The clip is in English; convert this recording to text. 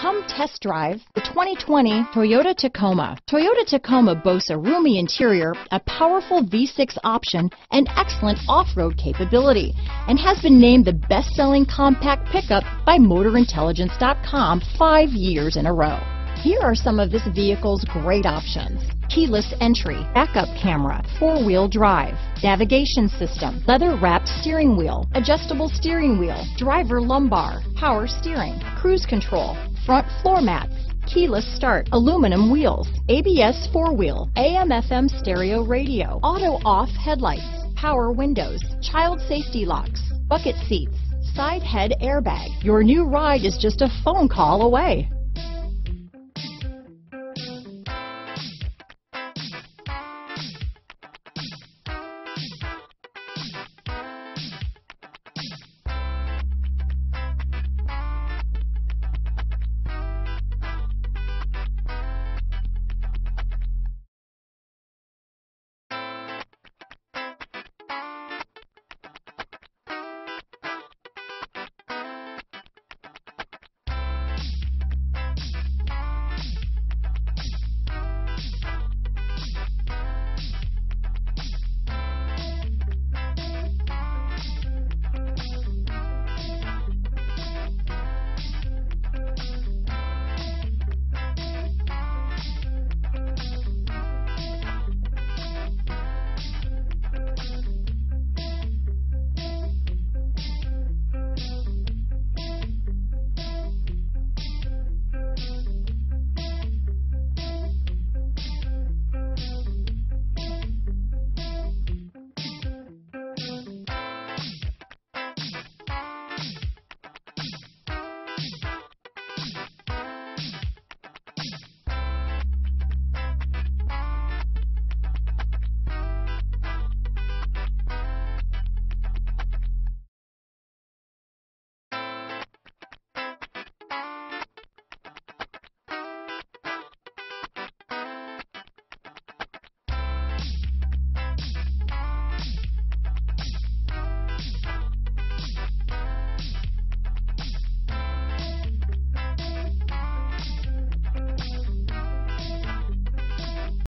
Come test drive the 2020 Toyota Tacoma. Toyota Tacoma boasts a roomy interior, a powerful V6 option, and excellent off-road capability, and has been named the best-selling compact pickup by MotorIntelligence.com five years in a row. Here are some of this vehicle's great options. Keyless entry, backup camera, four-wheel drive, navigation system, leather-wrapped steering wheel, adjustable steering wheel, driver lumbar, power steering, cruise control, front floor mats, keyless start, aluminum wheels, ABS four-wheel, AM-FM stereo radio, auto-off headlights, power windows, child safety locks, bucket seats, side head airbag. Your new ride is just a phone call away.